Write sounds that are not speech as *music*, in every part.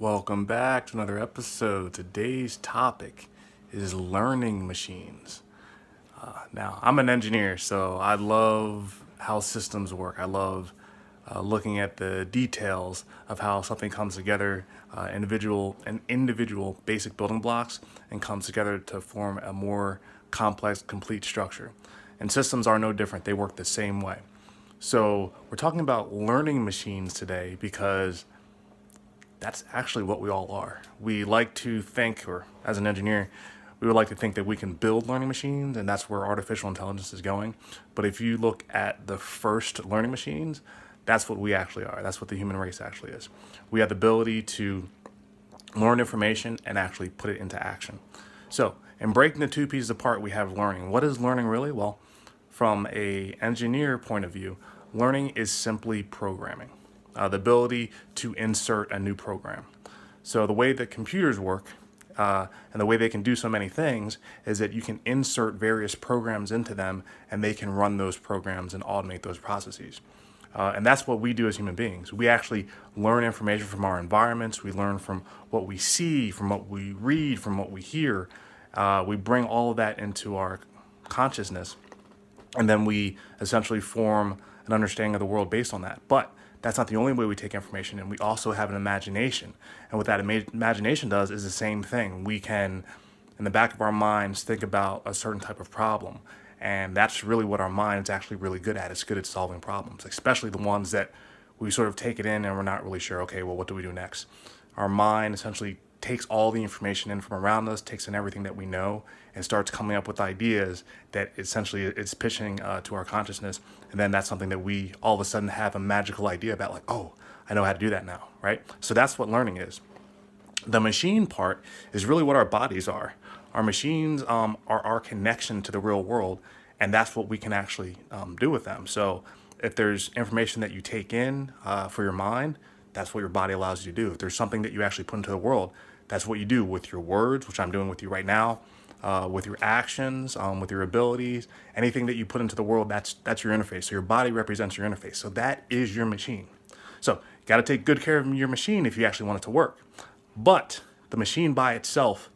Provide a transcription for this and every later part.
Welcome back to another episode. Today's topic is learning machines. Uh, now, I'm an engineer, so I love how systems work. I love uh, looking at the details of how something comes together, uh, individual and individual basic building blocks, and comes together to form a more complex, complete structure. And systems are no different. They work the same way. So we're talking about learning machines today because that's actually what we all are. We like to think, or as an engineer, we would like to think that we can build learning machines, and that's where artificial intelligence is going. But if you look at the first learning machines, that's what we actually are. That's what the human race actually is. We have the ability to learn information and actually put it into action. So, in breaking the two pieces apart, we have learning. What is learning really? Well, from a engineer point of view, learning is simply programming uh, the ability to insert a new program. So the way that computers work uh, and the way they can do so many things is that you can insert various programs into them and they can run those programs and automate those processes. Uh, and that's what we do as human beings. We actually learn information from our environments. We learn from what we see, from what we read, from what we hear. Uh, we bring all of that into our consciousness. And then we essentially form an understanding of the world based on that. But that's not the only way we take information and we also have an imagination. And what that ima imagination does is the same thing. We can in the back of our minds think about a certain type of problem. And that's really what our mind is actually really good at. It's good at solving problems especially the ones that we sort of take it in and we're not really sure okay well what do we do next? Our mind essentially takes all the information in from around us, takes in everything that we know, and starts coming up with ideas that essentially it's pitching uh, to our consciousness. And then that's something that we all of a sudden have a magical idea about, like, oh, I know how to do that now, right? So that's what learning is. The machine part is really what our bodies are. Our machines um, are our connection to the real world, and that's what we can actually um, do with them. So if there's information that you take in uh, for your mind, that's what your body allows you to do. If there's something that you actually put into the world, that's what you do with your words, which I'm doing with you right now, uh, with your actions, um, with your abilities, anything that you put into the world, that's, that's your interface. So your body represents your interface. So that is your machine. So you got to take good care of your machine if you actually want it to work. But the machine by itself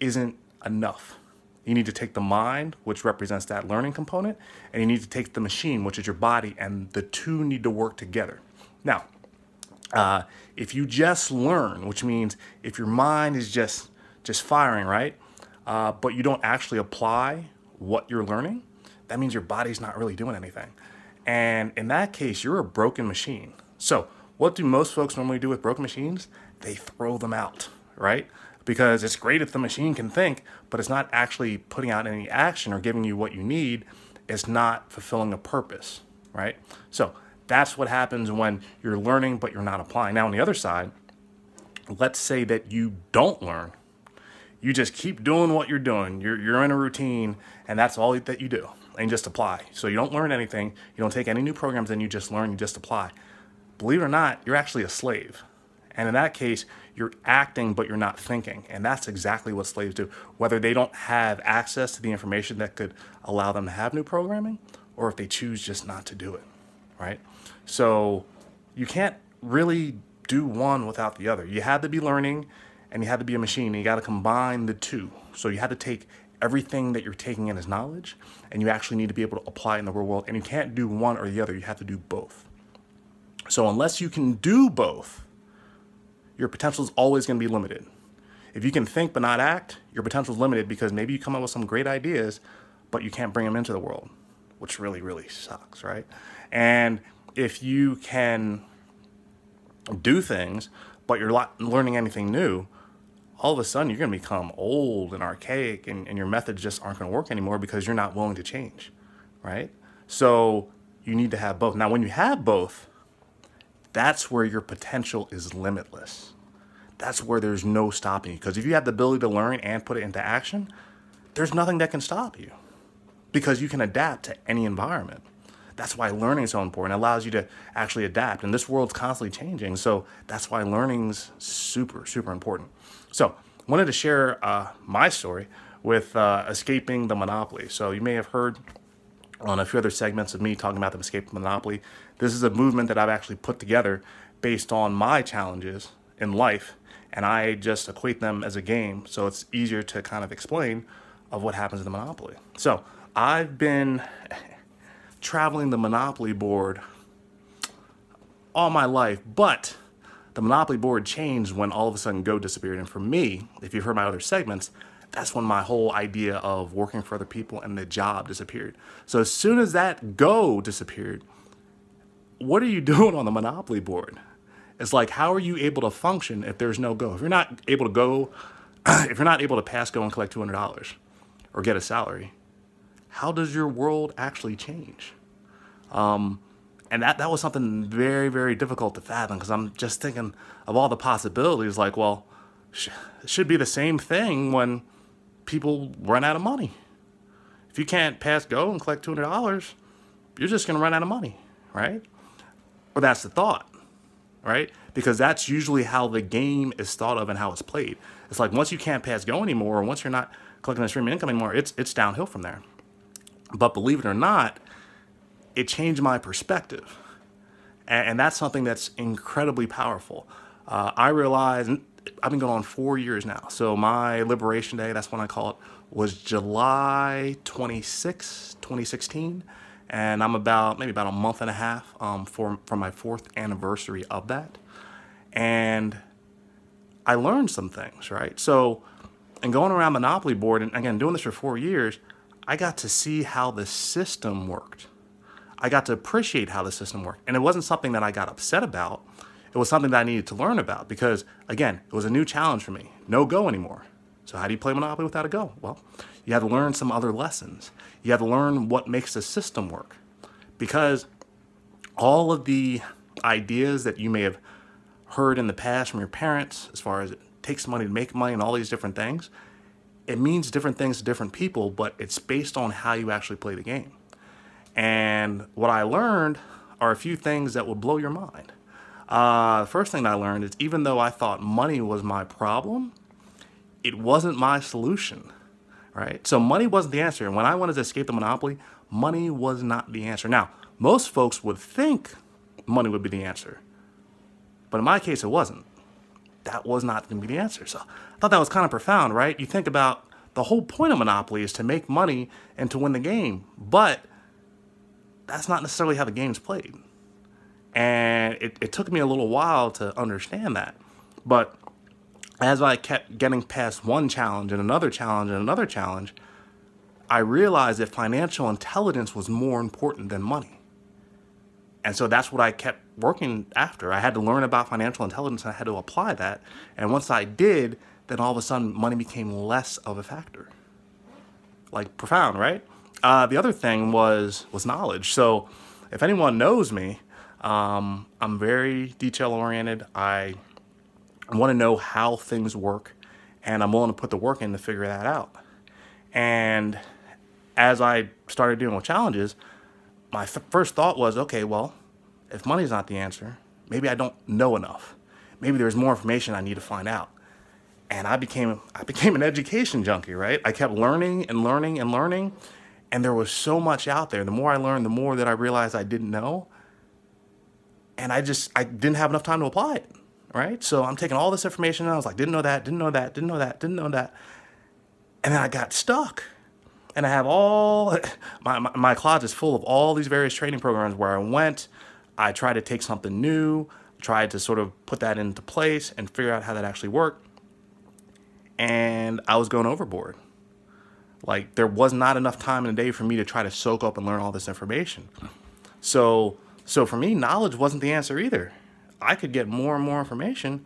isn't enough. You need to take the mind, which represents that learning component, and you need to take the machine, which is your body, and the two need to work together. Now, uh, if you just learn, which means if your mind is just just firing, right, uh, but you don't actually apply what you're learning, that means your body's not really doing anything. And in that case, you're a broken machine. So what do most folks normally do with broken machines? They throw them out, right? Because it's great if the machine can think, but it's not actually putting out any action or giving you what you need. It's not fulfilling a purpose, right? So that's what happens when you're learning but you're not applying. Now, on the other side, let's say that you don't learn. You just keep doing what you're doing. You're, you're in a routine, and that's all that you do, and just apply. So you don't learn anything. You don't take any new programs, and you just learn, you just apply. Believe it or not, you're actually a slave. And in that case, you're acting, but you're not thinking. And that's exactly what slaves do. Whether they don't have access to the information that could allow them to have new programming, or if they choose just not to do it right? So you can't really do one without the other. You had to be learning and you had to be a machine. And you got to combine the two. So you had to take everything that you're taking in as knowledge and you actually need to be able to apply in the real world. And you can't do one or the other. You have to do both. So unless you can do both, your potential is always going to be limited. If you can think but not act, your potential is limited because maybe you come up with some great ideas, but you can't bring them into the world which really, really sucks, right? And if you can do things, but you're not learning anything new, all of a sudden you're going to become old and archaic and, and your methods just aren't going to work anymore because you're not willing to change, right? So you need to have both. Now, when you have both, that's where your potential is limitless. That's where there's no stopping you. Because if you have the ability to learn and put it into action, there's nothing that can stop you because you can adapt to any environment. That's why learning is so important. It allows you to actually adapt. And this world's constantly changing. So that's why learning's super, super important. So I wanted to share uh, my story with uh, escaping the monopoly. So you may have heard on a few other segments of me talking about the escape monopoly. This is a movement that I've actually put together based on my challenges in life, and I just equate them as a game, so it's easier to kind of explain of what happens in the Monopoly. So I've been traveling the Monopoly board all my life, but the Monopoly board changed when all of a sudden Go disappeared. And for me, if you've heard my other segments, that's when my whole idea of working for other people and the job disappeared. So as soon as that Go disappeared, what are you *laughs* doing on the Monopoly board? It's like, how are you able to function if there's no Go? If you're not able to go, *clears throat* if you're not able to pass Go and collect $200 or get a salary, how does your world actually change? Um, and that, that was something very, very difficult to fathom because I'm just thinking of all the possibilities like, well, sh- it should be the same thing when people run out of money. If you can't pass go and collect $200, you're just going to run out of money, right? Or that's the thought, right? Because that's usually how the game is thought of and how it's played. It's like once you can't pass go anymore, or once you're not collecting the stream income anymore, it's, it's downhill from there. But believe it or not, it changed my perspective. And, and that's something that's incredibly powerful. Uh, I realized I've been going on four years now. So my Liberation Day, that's when I call it, was July 26, 2016. And I'm about maybe about a month and a half um, for, for my fourth anniversary of that. And I learned some things, right? So, and going around Monopoly board, and again, doing this for four years, I got to see how the system worked. I got to appreciate how the system worked. And it wasn't something that I got upset about. It was something that I needed to learn about because, again, it was a new challenge for me. No go anymore. So, how do you play Monopoly without a go? Well, you have to learn some other lessons. You have to learn what makes the system work. Because all of the ideas that you may have heard in the past from your parents, as far as it takes money to make money and all these different things, it means different things to different people, but it's based on how you actually play the game. And what I learned are a few things that will blow your mind. Uh, the first thing I learned is even though I thought money was my problem, it wasn't my solution, right? So money wasn't the answer. And when I wanted to escape the monopoly, money was not the answer. Now, most folks would think money would be the answer, but in my case, it wasn't. That was not going to be the answer. So thought that was kind of profound, right? You think about the whole point of Monopoly is to make money and to win the game, but that's not necessarily how the game's played. And it, it took me a little while to understand that. But as I kept getting past one challenge and another challenge and another challenge, I realized that financial intelligence was more important than money. And so that's what I kept working after. I had to learn about financial intelligence and I had to apply that. And once I did, then all of a sudden money became less of a factor. Like profound, right? Uh, the other thing was was knowledge. So if anyone knows me, um, I'm very detail oriented. I want to know how things work, and I'm willing to put the work in to figure that out. And as I started dealing with challenges, my first thought was, okay, well, if money's not the answer, maybe I don't know enough. Maybe there's more information I need to find out. And I became I became an education junkie, right? I kept learning and learning and learning, and there was so much out there. The more I learned, the more that I realized I didn't know. And I just, I didn't have enough time to apply it, right? So I'm taking all this information and I was like, didn't know that, didn't know that, didn't know that, didn't know that. And then I got stuck. And I have all, *laughs* my, my, my closet's full of all these various training programs where I went, I tried to take something new, tried to sort of put that into place and figure out how that actually worked. And I was going overboard. Like there was not enough time in the day for me to try to soak up and learn all this information. So, so for me, knowledge wasn't the answer either. I could get more and more information,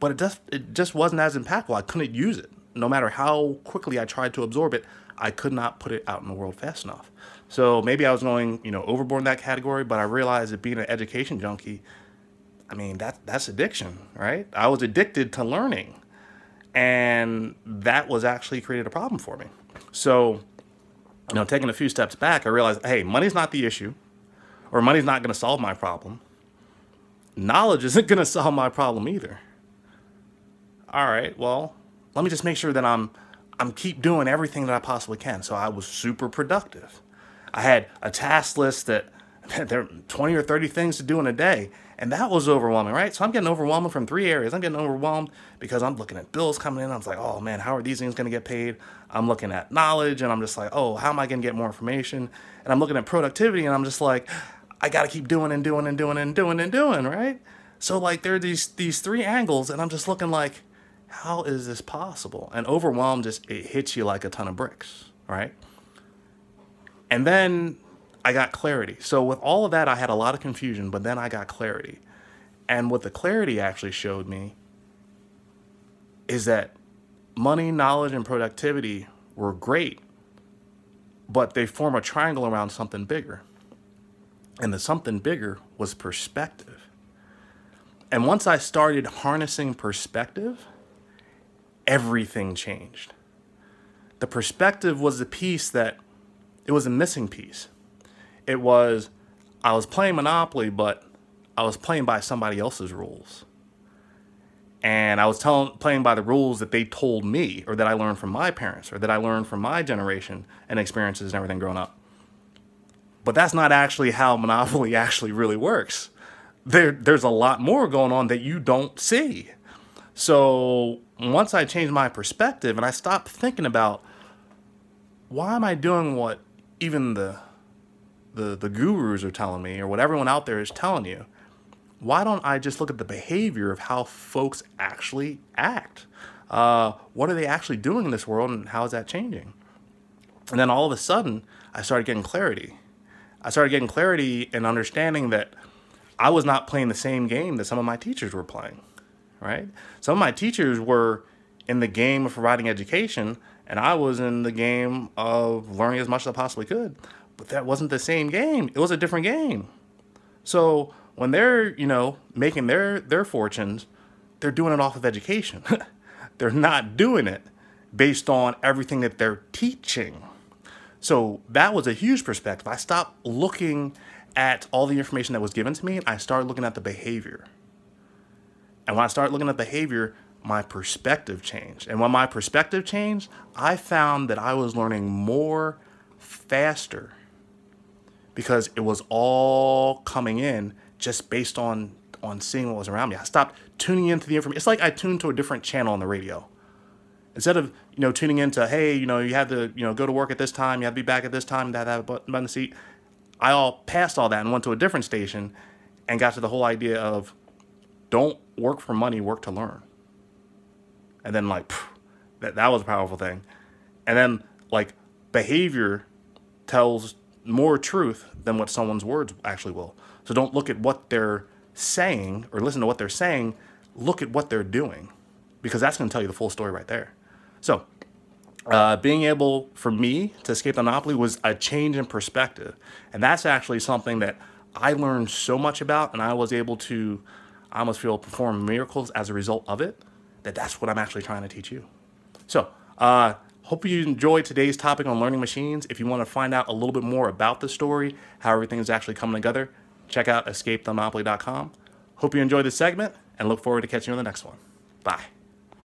but it just it just wasn't as impactful. I couldn't use it. No matter how quickly I tried to absorb it, I could not put it out in the world fast enough. So maybe I was going, you know, overboard in that category, but I realized that being an education junkie, I mean, that that's addiction, right? I was addicted to learning. And that was actually created a problem for me. So, you know, taking a few steps back, I realized, hey, money's not the issue, or money's not going to solve my problem. Knowledge *laughs* isn't going to solve my problem either. All right, well, let me just make sure that I'm I'm keep doing everything that I possibly can. So I was super productive. I had a task list that *laughs* there are 20 or 30 things to do in a day, And that was overwhelming, right? So I'm getting overwhelmed from three areas. I'm getting overwhelmed because I'm looking at bills coming in. I'm like, oh man, how are these things going to get paid? I'm looking at knowledge and I'm just like, oh, how am I going to get more information? And I'm looking at productivity and I'm just like, I got to keep doing and doing and doing and doing and doing, right? So like there are these these three angles and I'm just looking like, how is this possible? And overwhelmed just it hits you like a ton of bricks, right? And then I got clarity. So with all of that, I had a lot of confusion, but then I got clarity. And what the clarity actually showed me is that money, knowledge, and productivity were great, but they form a triangle around something bigger. And the something bigger was perspective. And once I started harnessing perspective, everything changed. The perspective was the piece that, it was a missing piece it was I was playing Monopoly, but I was playing by somebody else's rules. And I was telling, playing by the rules that they told me, or that I learned from my parents, or that I learned from my generation and experiences and everything growing up. But that's not actually how Monopoly *laughs* actually really works. There, there's a lot more going on that you don't see. So once I changed my perspective and I stopped thinking about why am I doing what even the the, the gurus are telling me or what everyone out there is telling you, why don't I just look at the behavior of how folks actually act? Uh, what are they actually doing in this world and how is that changing? And then all of a sudden, I started getting clarity. I started getting clarity and understanding that I was not playing the same game that some of my teachers were playing, right? Some of my teachers were in the game of providing education, and I was in the game of learning as much as I possibly could but that wasn't the same game. It was a different game. So when they're, you know, making their their fortunes, they're doing it off of education. *laughs* they're not doing it based on everything that they're teaching. So that was a huge perspective. I stopped looking at all the information that was given to me. I started looking at the behavior. And when I started looking at behavior, my perspective changed. And when my perspective changed, I found that I was learning more faster because it was all coming in just based on on seeing what was around me. I stopped tuning into the information. It's like I tuned to a different channel on the radio. Instead of, you know, tuning into, hey, you know, you have to, you know, go to work at this time, you have to be back at this time, that a button on the seat. I all passed all that and went to a different station and got to the whole idea of don't work for money, work to learn. And then like phew, that that was a powerful thing. And then like behavior tells more truth than what someone's words actually will. So don't look at what they're saying or listen to what they're saying. Look at what they're doing because that's going to tell you the full story right there. So, uh, being able for me to escape the monopoly was a change in perspective. And that's actually something that I learned so much about and I was able to, I almost feel, perform miracles as a result of it, that that's what I'm actually trying to teach you. So, uh, Hope you enjoyed today's topic on learning machines. If you want to find out a little bit more about the story, how everything is actually coming together, check out escapethemonopoly.com. Hope you enjoyed this segment and look forward to catching you on the next one. Bye.